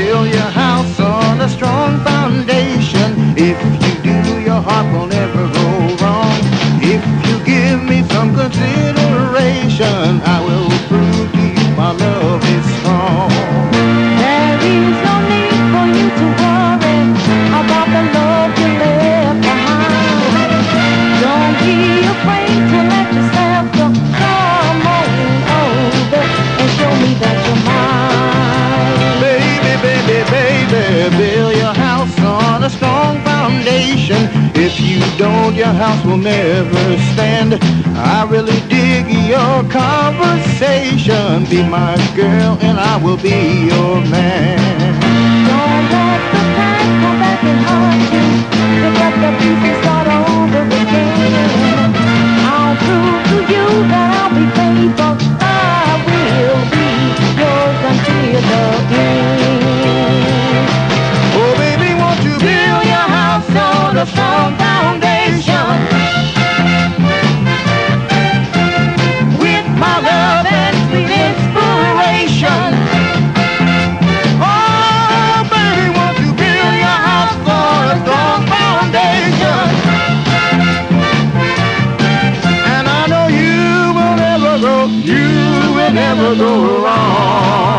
Build your house on a strong foundation if build your house on a strong foundation. If you don't, your house will never stand. I really dig your conversation. Be my girl and I will be your man. Don't let the past come back and haunt you. Look at the pieces start over again. I'll prove to you that I'll be faithful. I will be yours until the end. A strong foundation? With my love and sweet inspiration. Oh, baby, build your house a strong foundation? And I know you will never go, you will never go wrong.